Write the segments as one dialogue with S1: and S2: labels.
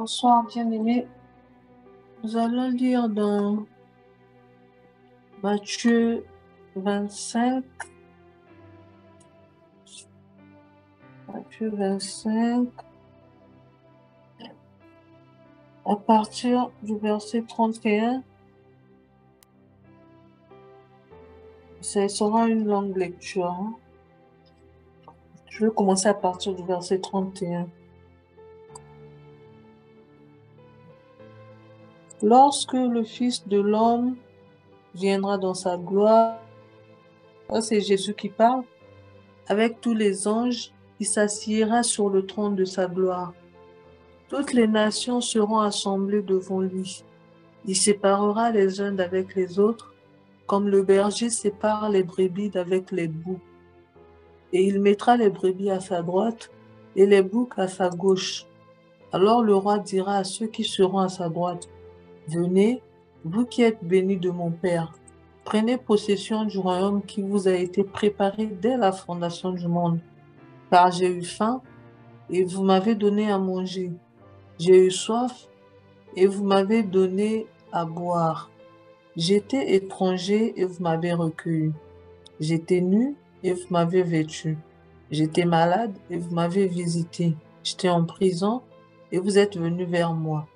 S1: Bonsoir, bien-aimés. Nous allons lire dans Matthieu 25. Matthieu 25. À partir du verset 31. Ce sera une longue lecture. hein. Je vais commencer à partir du verset 31. Lorsque le Fils de l'homme viendra dans sa gloire, ça, c'est Jésus qui parle, avec tous les anges, il s'assiera sur le trône de sa gloire. Toutes les nations seront assemblées devant lui. Il séparera les uns d'avec les autres, comme le berger sépare les brebis d'avec les boucs. Et il mettra les brebis à sa droite et les boucs à sa gauche. Alors le roi dira à ceux qui seront à sa droite, Venez, vous qui êtes bénis de mon Père, prenez possession du royaume qui vous a été préparé dès la fondation du monde. Car j'ai eu faim et vous m'avez donné à manger. J'ai eu soif et vous m'avez donné à boire. J'étais étranger et vous m'avez recueilli. J'étais nu et vous m'avez vêtu. J'étais malade et vous m'avez visité. J'étais en prison et vous êtes venu vers moi.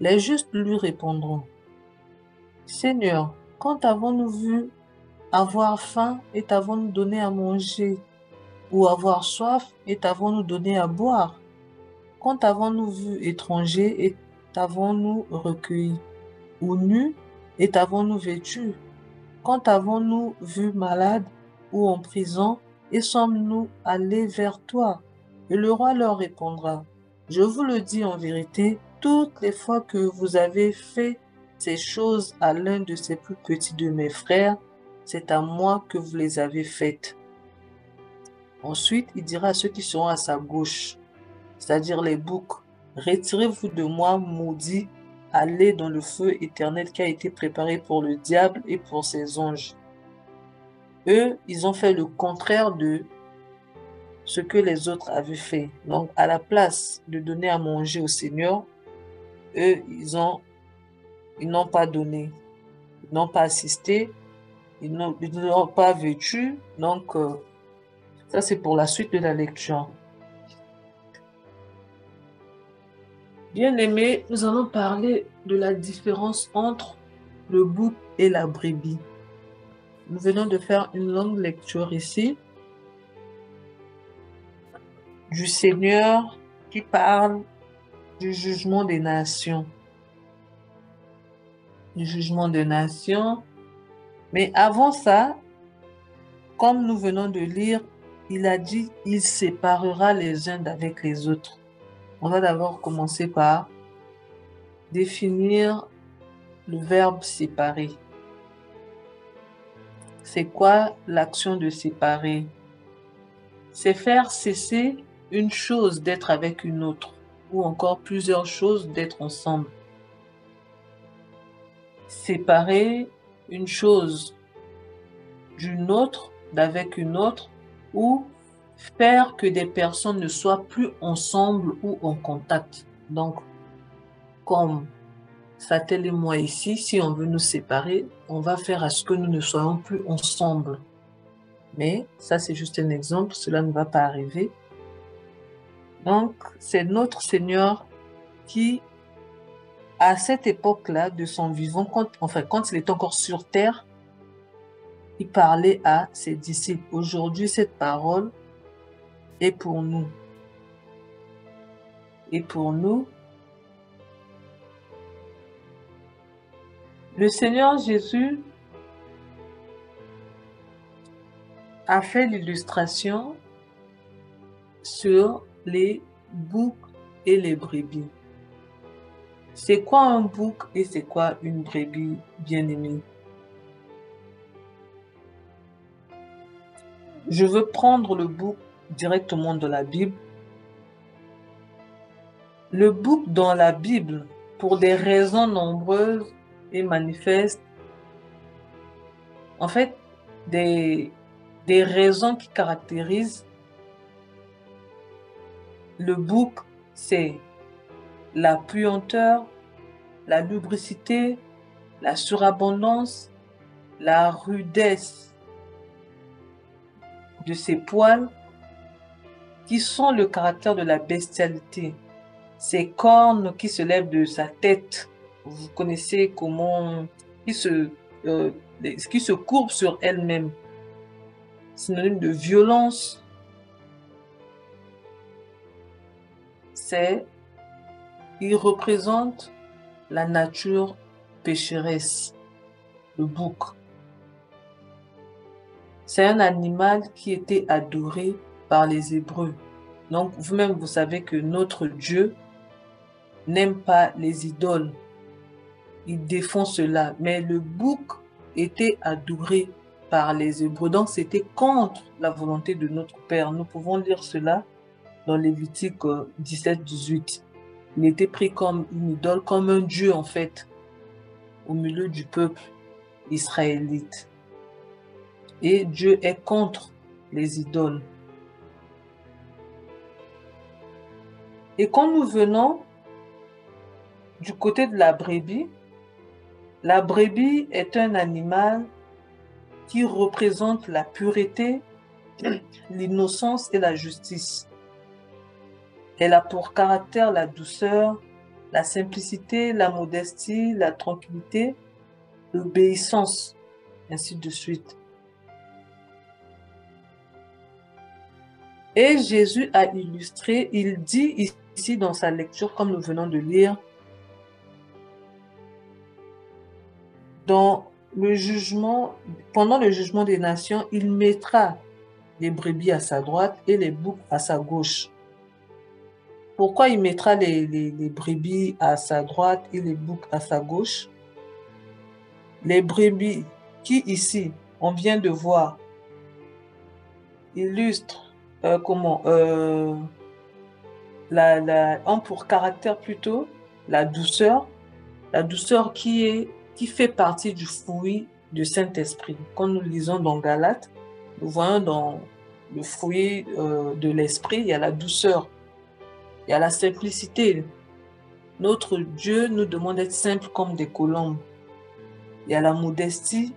S1: Les justes lui répondront. Seigneur, quand avons-nous vu avoir faim et t'avons-nous donné à manger, ou avoir soif et t'avons-nous donné à boire? Quand avons-nous vu étranger et t'avons-nous recueilli, ou nu et t'avons-nous vêtu? Quand avons-nous vu malade ou en prison et sommes-nous allés vers toi? Et le roi leur répondra, Je vous le dis en vérité, toutes les fois que vous avez fait ces choses à l'un de ces plus petits de mes frères, c'est à moi que vous les avez faites. Ensuite, il dira à ceux qui seront à sa gauche, c'est-à-dire les boucs, Retirez-vous de moi, maudits, allez dans le feu éternel qui a été préparé pour le diable et pour ses anges. Eux, ils ont fait le contraire de ce que les autres avaient fait. Donc, à la place de donner à manger au Seigneur, eux, ils ont, ils n'ont pas donné, ils n'ont pas assisté, ils n'ont pas vécu. Donc, euh, ça, c'est pour la suite de la lecture. Bien aimé, nous allons parler de la différence entre le bouc et la brebis. Nous venons de faire une longue lecture ici du Seigneur qui parle du jugement des nations. Du jugement des nations. Mais avant ça, comme nous venons de lire, il a dit, il séparera les uns d'avec les autres. On va d'abord commencer par définir le verbe séparer. C'est quoi l'action de séparer? C'est faire cesser une chose d'être avec une autre ou encore plusieurs choses d'être ensemble. Séparer une chose d'une autre, d'avec une autre, ou faire que des personnes ne soient plus ensemble ou en contact. Donc, comme Satel et moi ici, si on veut nous séparer, on va faire à ce que nous ne soyons plus ensemble. Mais ça, c'est juste un exemple, cela ne va pas arriver. Donc, c'est notre Seigneur qui, à cette époque-là de son vivant, enfin, quand il est encore sur terre, il parlait à ses disciples. Aujourd'hui, cette parole est pour nous. Et pour nous, le Seigneur Jésus a fait l'illustration sur les boucs et les brebis. C'est quoi un bouc et c'est quoi une brebis bien-aimée? Je veux prendre le bouc directement de la Bible. Le bouc dans la Bible, pour des raisons nombreuses et manifestes, en fait, des, des raisons qui caractérisent le bouc, c'est la puanteur, la lubricité, la surabondance, la rudesse de ses poils, qui sont le caractère de la bestialité. Ces cornes qui se lèvent de sa tête, vous connaissez comment, qui se, euh, qui se courbent sur elle-même. Synonyme de violence. C'est, il représente la nature pécheresse, le bouc. C'est un animal qui était adoré par les Hébreux. Donc, vous-même, vous savez que notre Dieu n'aime pas les idoles. Il défend cela. Mais le bouc était adoré par les Hébreux. Donc, c'était contre la volonté de notre Père. Nous pouvons lire cela dans Lévitique 17-18. Il était pris comme une idole, comme un Dieu, en fait, au milieu du peuple israélite. Et Dieu est contre les idoles. Et quand nous venons du côté de la brebis, la brebis est un animal qui représente la pureté, l'innocence et la justice. Elle a pour caractère la douceur, la simplicité, la modestie, la tranquillité, l'obéissance, ainsi de suite. Et Jésus a illustré, il dit ici dans sa lecture, comme nous venons de lire, dans le jugement, pendant le jugement des nations, il mettra les brebis à sa droite et les boucs à sa gauche. Pourquoi il mettra les, les, brebis à sa droite et les boucs à sa gauche? Les brebis qui ici, on vient de voir, illustrent euh, comment euh, la, la, ont pour caractère plutôt la douceur, la douceur qui, est, qui fait partie du fruit du Saint-Esprit. Quand nous lisons dans Galates, nous voyons dans le fruit euh, de l'Esprit, il y a la douceur, il y a la simplicité. Notre Dieu nous demande d'être simple comme des colombes. Il y a la modestie.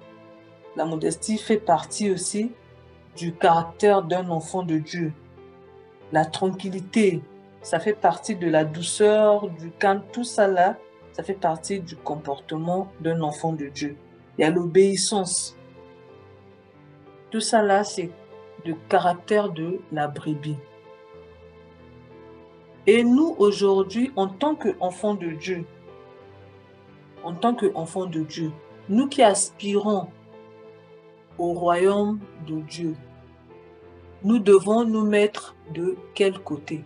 S1: La modestie fait partie aussi du caractère d'un enfant de Dieu. La tranquillité, ça fait partie de la douceur, du calme, tout ça là, ça fait partie du comportement d'un enfant de Dieu. Il y a l'obéissance. Tout ça là, c'est le caractère de la brebis. Et nous, aujourd'hui, en tant qu'enfants de Dieu, en tant qu'enfants de Dieu, nous qui aspirons au royaume de Dieu, nous devons nous mettre de quel côté?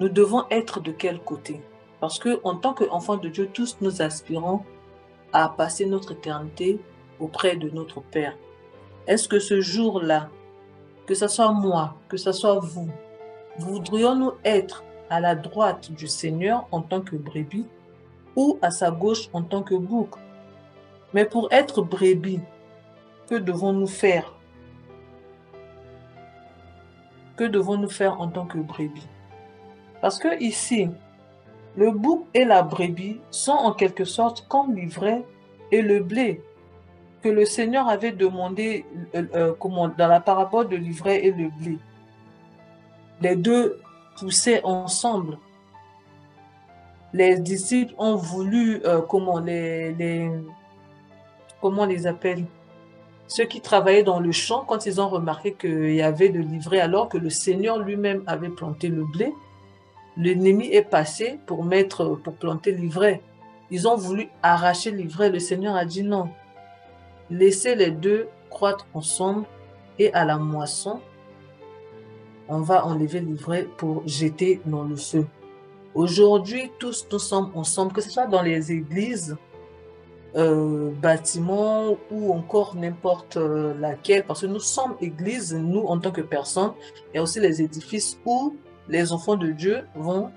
S1: Nous devons être de quel côté? Parce que en tant qu'enfants de Dieu, tous nous aspirons à passer notre éternité auprès de notre Père. Est-ce que ce jour-là, que ce soit moi, que ce soit vous, voudrions-nous être à la droite du Seigneur en tant que brebis ou à sa gauche en tant que bouc. Mais pour être brebis, que devons-nous faire? Que devons-nous faire en tant que brebis? Parce que ici, le bouc et la brebis sont en quelque sorte comme l'ivraie et le blé que le Seigneur avait demandé euh, euh, comment, dans la parabole de l'ivraie et le blé. Les deux poussaient ensemble. Les disciples ont voulu, euh, comment les, les, comment on les appelle ceux qui travaillaient dans le champ, quand ils ont remarqué qu'il y avait de l'ivraie, alors que le Seigneur lui-même avait planté le blé, l'ennemi est passé pour mettre, pour planter l'ivraie. Ils ont voulu arracher l'ivraie. Le Seigneur a dit non. Laissez les deux croître ensemble et à la moisson, on va enlever l'ivraie pour jeter dans le feu. Aujourd'hui, tous nous sommes ensemble, que ce soit dans les églises, euh, bâtiments ou encore n'importe euh, laquelle, parce que nous sommes église, nous en tant que personnes, et aussi les édifices où les enfants de Dieu vont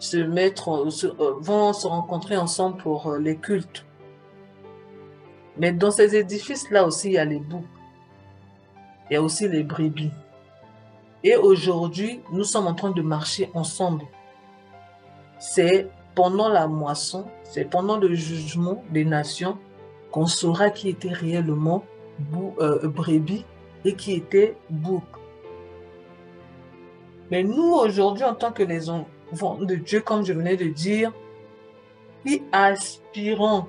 S1: se mettre, euh, vont se rencontrer ensemble pour les cultes. Mais dans ces édifices-là aussi, il y a les boucs. Il y a aussi les brebis. Et aujourd'hui, nous sommes en train de marcher ensemble. c'est pendant la moisson, c'est pendant le jugement des nations qu'on saura qui était réellement euh, brebis et qui était bouc. Mais nous, aujourd'hui, en tant que les enfants de Dieu, comme je venais de dire, qui aspirons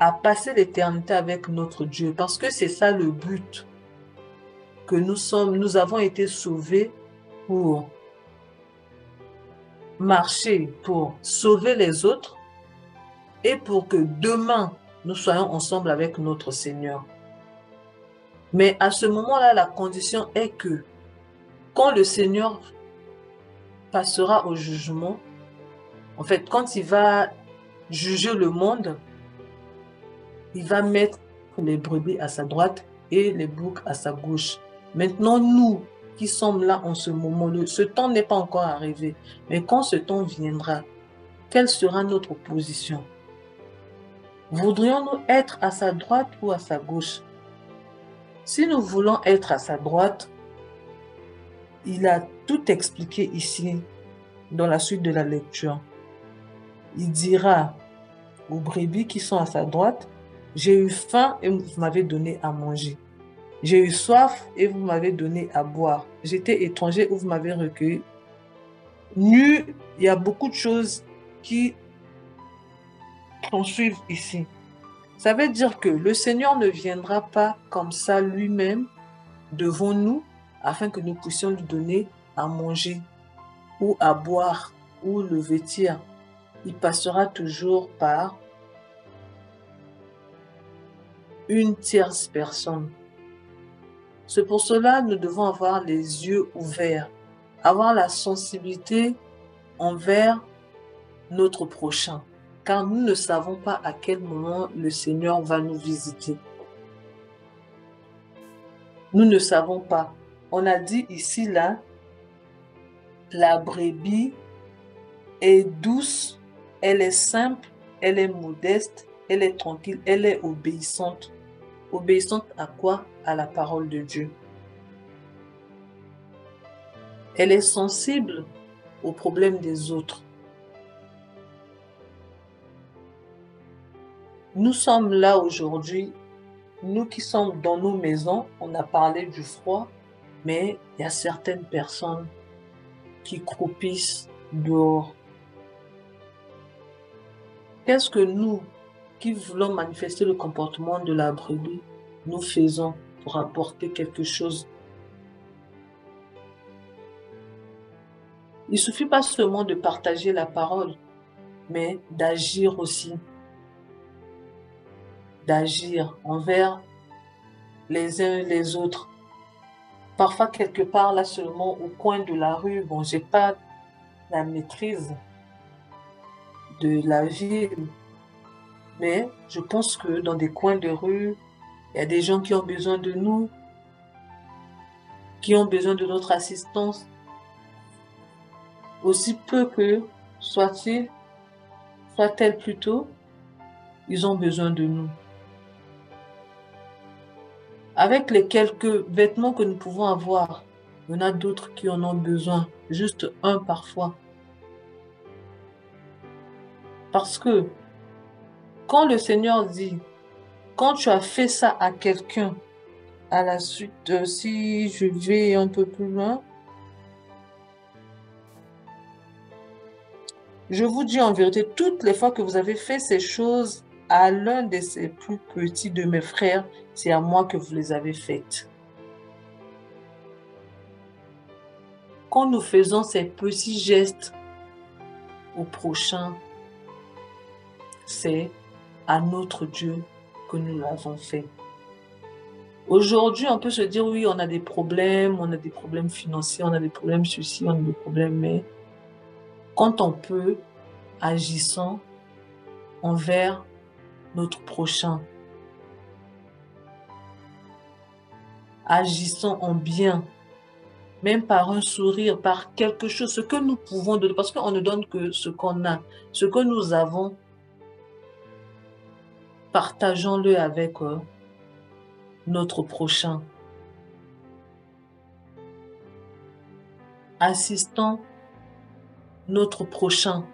S1: à passer l'éternité avec notre Dieu, parce que c'est ça le but que nous sommes, nous avons été sauvés pour marcher, pour sauver les autres et pour que demain, nous soyons ensemble avec notre Seigneur. Mais à ce moment-là, la condition est que quand le Seigneur passera au jugement, en fait, quand il va juger le monde, il va mettre les brebis à sa droite et les boucs à sa gauche. Maintenant, nous qui sommes là en ce moment, ce temps n'est pas encore arrivé, mais quand ce temps viendra, quelle sera notre position? Voudrions-nous être à sa droite ou à sa gauche? Si nous voulons être à sa droite, il a tout expliqué ici dans la suite de la lecture. Il dira aux brebis qui sont à sa droite, j'ai eu faim et vous m'avez donné à manger. J'ai eu soif et vous m'avez donné à boire. J'étais étranger et vous m'avez recueilli. Nu, il y a beaucoup de choses qui s'en suivent ici. Ça veut dire que le Seigneur ne viendra pas comme ça lui-même devant nous afin que nous puissions lui donner à manger ou à boire ou le vêtir. Il passera toujours par une tierce personne. C'est pour cela que nous devons avoir les yeux ouverts, avoir la sensibilité envers notre prochain, car nous ne savons pas à quel moment le Seigneur va nous visiter. Nous ne savons pas. On a dit ici, là, la brebis est douce, elle est simple, elle est modeste, elle est tranquille, elle est obéissante. Obéissante à quoi? À la parole de Dieu. Elle est sensible aux problèmes des autres. Nous sommes là aujourd'hui, nous qui sommes dans nos maisons, on a parlé du froid, mais il y a certaines personnes qui croupissent dehors. Qu'est-ce que nous, qui voulons manifester le comportement de la brebis, nous faisons? Pour apporter quelque chose. Il ne suffit pas seulement de partager la parole, mais d'agir aussi. D'agir envers les uns et les autres. Parfois, quelque part, là seulement au coin de la rue, bon, j'ai pas la maîtrise de la ville, mais je pense que dans des coins de rue, il y a des gens qui ont besoin de nous, qui ont besoin de notre assistance. Aussi peu que soit-il, soit-elle plutôt, ils ont besoin de nous. Avec les quelques vêtements que nous pouvons avoir, il y en a d'autres qui en ont besoin, juste un parfois. Parce que quand le Seigneur dit, quand tu as fait ça à quelqu'un, à la suite, si je vais un peu plus loin, je vous dis en vérité, toutes les fois que vous avez fait ces choses à l'un de ces plus petits de mes frères, c'est à moi que vous les avez faites. Quand nous faisons ces petits gestes au prochain, c'est à notre Dieu que nous l'avons fait. Aujourd'hui, on peut se dire, oui, on a des problèmes, on a des problèmes financiers, on a des problèmes ceci, on a des problèmes, mais quand on peut, agissant envers notre prochain, agissant en bien, même par un sourire, par quelque chose, ce que nous pouvons donner, parce qu'on ne donne que ce qu'on a, ce que nous avons, partageons-le avec euh, notre prochain. Assistons notre prochain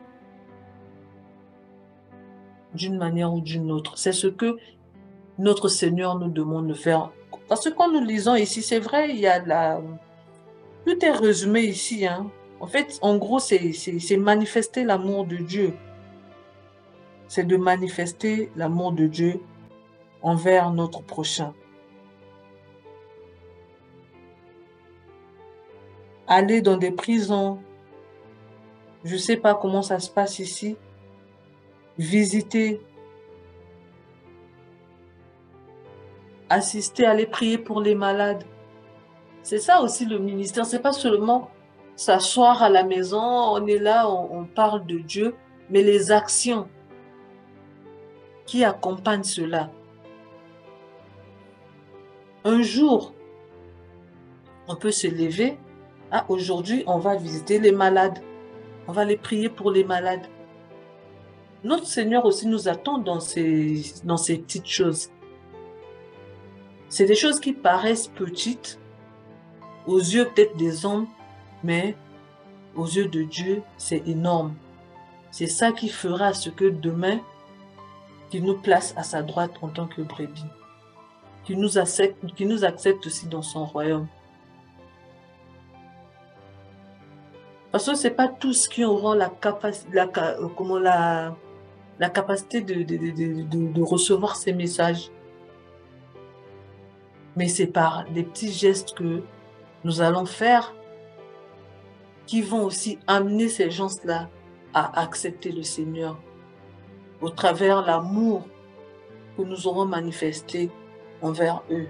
S1: d'une manière ou d'une autre. C'est ce que notre Seigneur nous demande de faire. Parce que quand nous lisons ici, c'est vrai, il y a. Tout est résumé ici. Hein. En fait, en gros, c'est manifester l'amour de Dieu. C'est de manifester l'amour de Dieu envers notre prochain. Aller dans des prisons. Je ne sais pas comment ça se passe ici. Visiter. Assister, aller prier pour les malades. C'est ça aussi le ministère. C'est pas seulement s'asseoir à la maison, on est là, on, on parle de Dieu, mais les actions qui accompagnent cela. Un jour, on peut se lever. Ah, aujourd'hui, on va visiter les malades. On va les prier pour les malades. Notre Seigneur aussi nous attend dans ces, dans ces petites choses. C'est des choses qui paraissent petites aux yeux peut-être des hommes, mais aux yeux de Dieu, c'est énorme. C'est ça qui fera ce que demain, qu'il nous place à sa droite en tant que brebis qui nous accepte, qui nous accepte aussi dans son royaume. Parce que ce n'est pas tous qui auront la, capacité, de, de, recevoir ces messages. Mais c'est par des petits gestes que nous allons faire qui vont aussi amener ces gens-là à accepter le Seigneur au travers l'amour que nous aurons manifesté envers eux.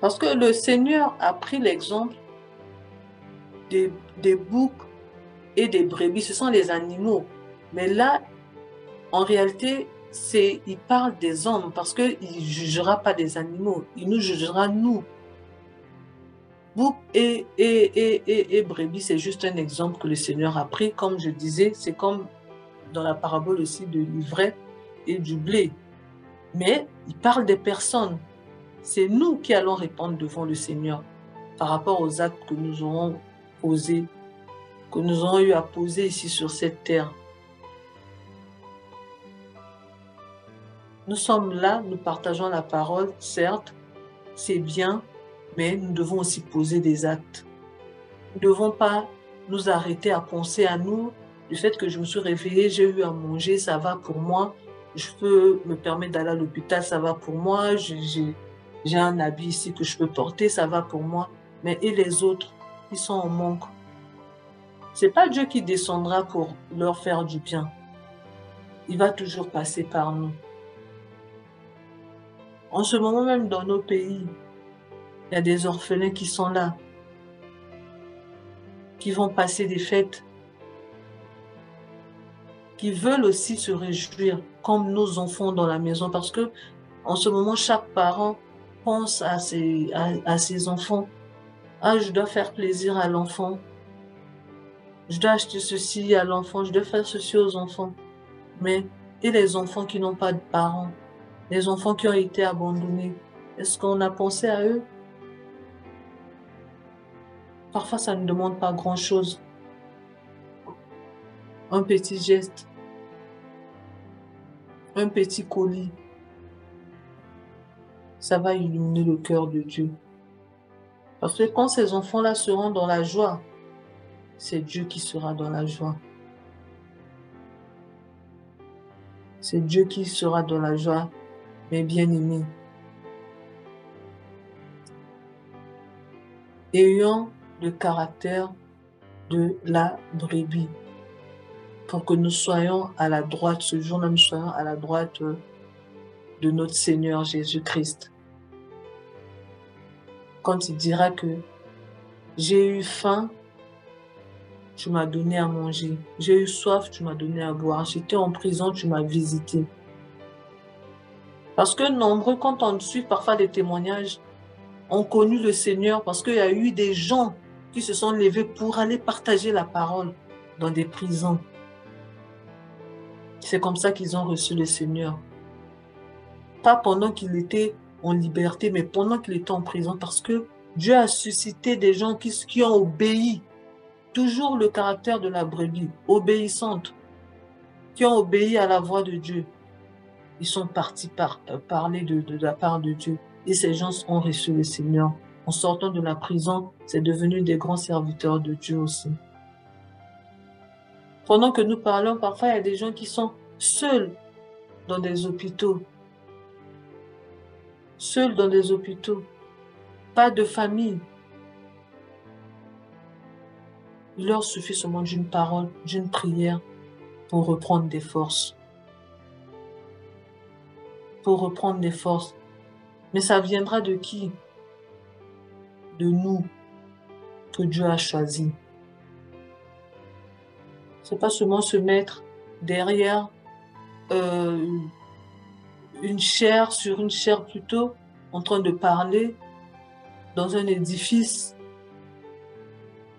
S1: Parce que le Seigneur a pris l'exemple des, des boucs et des brebis, ce sont les animaux. Mais là, en réalité, c'est il parle des hommes parce qu'il ne jugera pas des animaux, il nous jugera nous. Bouc et, et, et, et, brebis, c'est juste un exemple que le Seigneur a pris. Comme je disais, c'est comme dans la parabole aussi de l'ivraie et du blé. Mais il parle des personnes. C'est nous qui allons répondre devant le Seigneur par rapport aux actes que nous aurons posés, que nous aurons eu à poser ici sur cette terre. Nous sommes là, nous partageons la parole, certes, c'est bien, mais nous devons aussi poser des actes. Nous ne devons pas nous arrêter à penser à nous, le fait que je me suis réveillée, j'ai eu à manger, ça va pour moi, je peux me permettre d'aller à l'hôpital, ça va pour moi, j'ai un habit ici que je peux porter, ça va pour moi. Mais et les autres qui sont en manque? C'est pas Dieu qui descendra pour leur faire du bien. Il va toujours passer par nous. En ce moment même dans nos pays, il y a des orphelins qui sont là, qui vont passer des fêtes, qui veulent aussi se réjouir comme nos enfants dans la maison parce que en ce moment, chaque parent pense à ses, à, ses enfants. Ah, je dois faire plaisir à l'enfant. Je dois acheter ceci à l'enfant. Je dois faire ceci aux enfants. Mais, et les enfants qui n'ont pas de parents? Les enfants qui ont été abandonnés? Est-ce qu'on a pensé à eux? Parfois, ça ne demande pas grand-chose. Un petit geste. Un petit colis. Ça va illuminer le cœur de Dieu. Parce que quand ces enfants-là seront dans la joie, c'est Dieu qui sera dans la joie. C'est Dieu qui sera dans la joie, mes bien-aimés. Ayant le caractère de la brebis. Pour que nous soyons à la droite, ce jour-là, nous soyons à la droite de notre Seigneur Jésus-Christ. Quand il dira que j'ai eu faim, tu m'as donné à manger. J'ai eu soif, tu m'as donné à boire. J'étais en prison, tu m'as visité. Parce que nombreux, quand on suit parfois des témoignages, ont connu le Seigneur parce qu'il y a eu des gens qui se sont levés pour aller partager la parole dans des prisons. C'est comme ça qu'ils ont reçu le Seigneur. Pas pendant qu'il était en liberté, mais pendant qu'il était en prison, parce que Dieu a suscité des gens qui, ont obéi. Toujours le caractère de la brebis, obéissante, qui ont obéi à la voix de Dieu. Ils sont partis par, euh, parler de, la part de Dieu. Et ces gens ont reçu le Seigneur. En sortant de la prison, c'est devenu des grands serviteurs de Dieu aussi. Pendant que nous parlons, parfois il y a des gens qui sont seuls dans des hôpitaux. Seuls dans des hôpitaux. Pas de famille. Il leur suffit seulement d'une parole, d'une prière pour reprendre des forces. Pour reprendre des forces. Mais ça viendra de qui? Nous que Dieu a choisi. C'est pas seulement se mettre derrière euh, une chair sur une chair plutôt, en train de parler dans un édifice,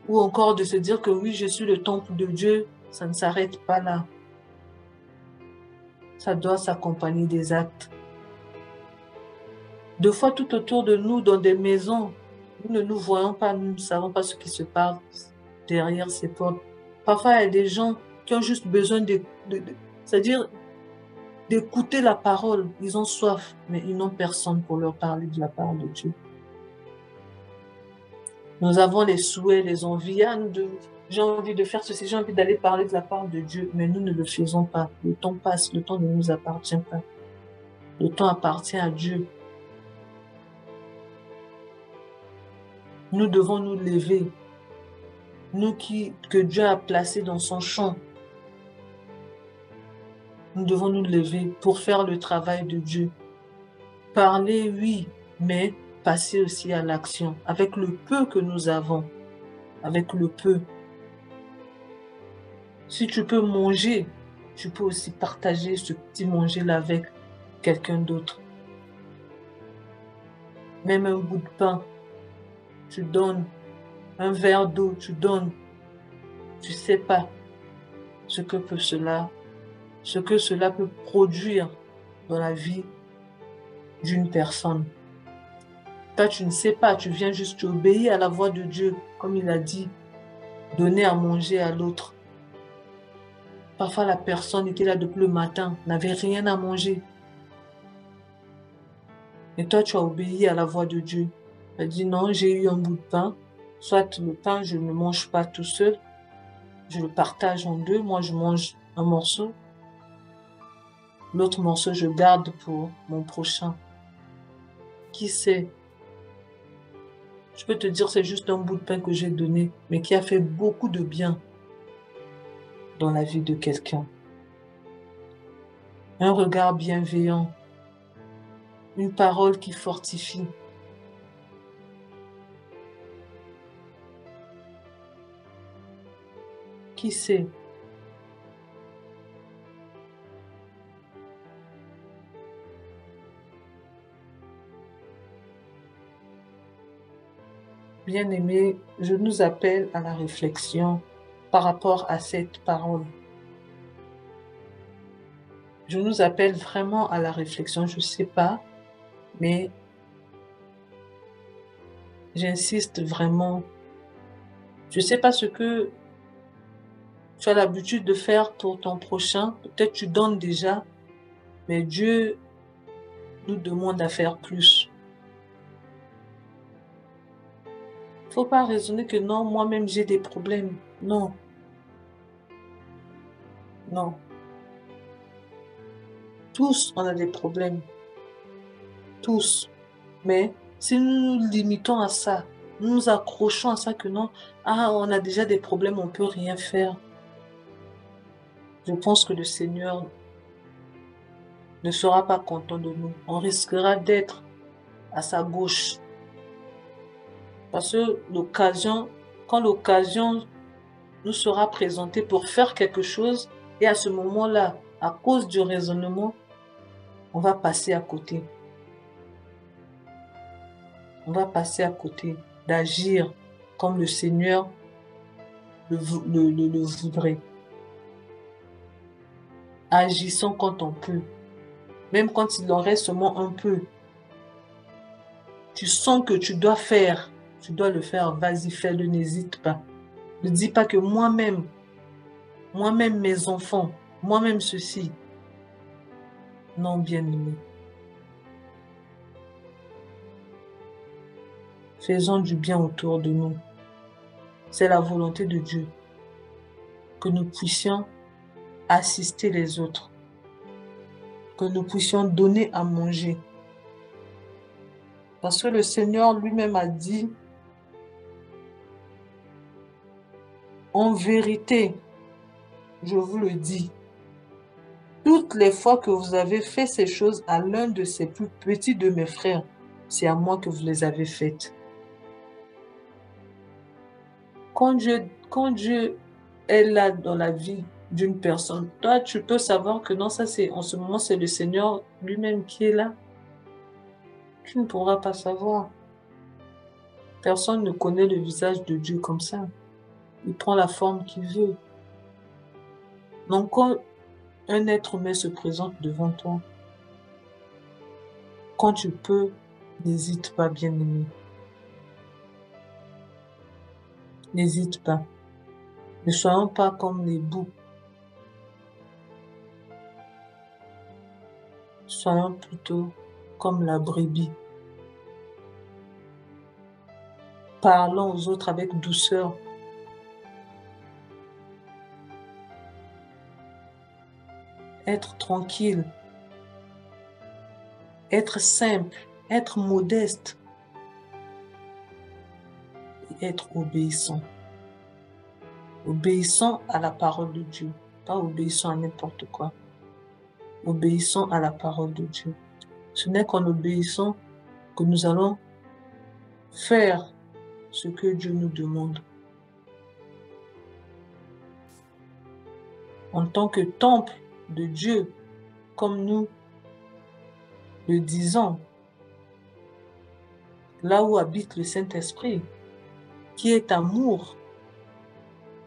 S1: ou encore de se dire que oui, je suis le temple de Dieu, ça ne s'arrête pas là. Ça doit s'accompagner des actes. Deux fois tout autour de nous, dans des maisons, nous ne nous voyons pas, nous ne savons pas ce qui se passe derrière ces portes. Parfois, il y a des gens qui ont juste besoin de, c'est-à-dire d'écouter la parole. Ils ont soif, mais ils n'ont personne pour leur parler de la parole de Dieu. Nous avons les souhaits, les envies. Ah, j'ai envie de faire ceci, j'ai envie d'aller parler de la parole de Dieu, mais nous ne le faisons pas. Le temps passe, le temps ne nous appartient pas. Le temps appartient à Dieu. Nous devons nous lever. Nous qui, que Dieu a placés dans son champ, nous devons nous lever pour faire le travail de Dieu. Parler, oui, mais passer aussi à l'action avec le peu que nous avons, avec le peu. Si tu peux manger, tu peux aussi partager ce petit manger-là avec quelqu'un d'autre. Même un bout de pain, tu donnes. Un verre d'eau, tu donnes. Tu sais pas ce que peut cela ce que cela peut produire dans la vie d'une personne. Toi, tu ne sais pas, tu viens juste, tu obéis à la voix de Dieu, comme il a dit, donner à manger à l'autre. Parfois, la personne était là depuis le matin, n'avait rien à manger. Et toi, tu as obéi à la voix de Dieu. As dit non, j'ai eu un bout de pain. Soit le pain, je ne mange pas tout seul. Je le partage en deux. Moi, je mange un morceau. L'autre morceau, je garde pour mon prochain. Qui sait? Je peux te dire, c'est juste un bout de pain que j'ai donné, mais qui a fait beaucoup de bien dans la vie de quelqu'un. Un regard bienveillant, une parole qui fortifie. Bien-aimés, je nous appelle à la réflexion par rapport à cette parole. Je nous appelle vraiment à la réflexion, je ne sais pas, mais j'insiste vraiment. Je ne sais pas ce que tu as l'habitude de faire pour ton prochain. Peut-être tu donnes déjà, mais Dieu nous demande à faire plus. faut pas raisonner que non, moi-même j'ai des problèmes. Non. Non. Tous, on a des problèmes. Tous. Mais si nous nous limitons à ça, nous nous accrochons à ça que non, ah, on a déjà des problèmes, on peut rien faire. Je pense que le Seigneur ne sera pas content de nous. On risquera d'être à sa gauche parce que l'occasion, quand l'occasion nous sera présentée pour faire quelque chose, et à ce moment-là, à cause du raisonnement, on va passer à côté. On va passer à côté d'agir comme le Seigneur le, voudrait. Agissons quand on peut. Même quand il en reste seulement un peu. tu sens que tu dois faire, tu dois le faire, vas-y, fais-le, n'hésite pas. Ne dis pas que moi-même, moi-même mes enfants, moi-même ceci. Non, bien-aimé. Faisons du bien autour de nous. C'est la volonté de Dieu que nous puissions assister les autres, que nous puissions donner à manger. Parce que le Seigneur lui-même a dit, en vérité, je vous le dis, toutes les fois que vous avez fait ces choses à l'un de ces plus petits de mes frères, c'est à moi que vous les avez faites. Quand Dieu, quand Dieu est là dans la vie d'une personne, toi, tu peux savoir que non, ça c'est, en ce moment, c'est le Seigneur lui-même qui est là. Tu ne pourras pas savoir. Personne ne connaît le visage de Dieu comme ça. Il prend la forme qu'il veut. Donc, quand un être humain se présente devant toi, quand tu peux, n'hésite pas, bien aimé. N'hésite pas. Ne soyons pas comme les boucs. Soyons plutôt comme la brebis. Parlons aux autres avec douceur. Être tranquille. Être simple. Être modeste être obéissant. Obéissant à la parole de Dieu, pas obéissant à n'importe quoi. Obéissant à la parole de Dieu. Ce n'est qu'en obéissant que nous allons faire ce que Dieu nous demande. En tant que temple de Dieu, comme nous le disons, là où habite le Saint-Esprit, qui est amour.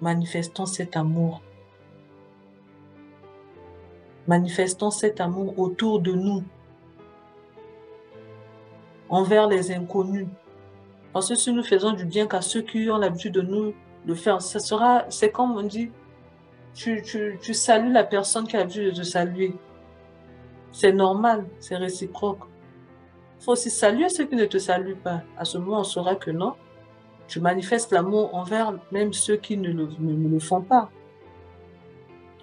S1: Manifestons cet amour. Manifestons cet amour autour de nous, envers les inconnus. Parce que si nous faisons du bien qu'à ceux qui ont l'habitude de nous le faire, ce sera, c'est comme on dit, tu, salues la personne qui a l'habitude de te saluer. C'est normal, c'est réciproque. Il faut aussi saluer ceux qui ne te saluent pas. À ce moment, on saura que non, tu manifestes l'amour envers même ceux qui ne ne le font pas.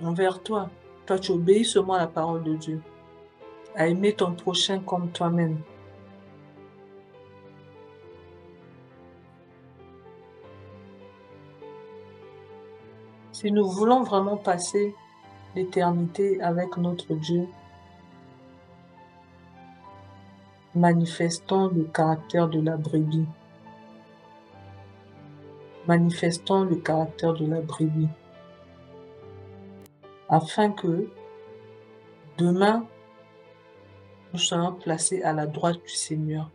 S1: Envers toi. Toi, tu obéis seulement à la parole de Dieu. À aimer ton prochain comme toi-même. Si nous voulons vraiment passer l'éternité avec notre Dieu, manifestons le caractère de la brebis manifestant le caractère de la brebis, afin que demain, nous soyons placés à la droite du Seigneur.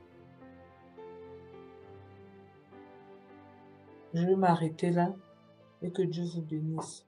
S1: Je vais m'arrêter là et que Dieu vous bénisse.